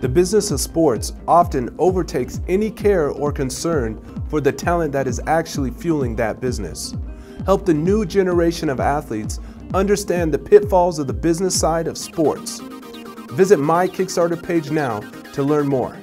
The business of sports often overtakes any care or concern for the talent that is actually fueling that business. Help the new generation of athletes understand the pitfalls of the business side of sports. Visit my Kickstarter page now to learn more.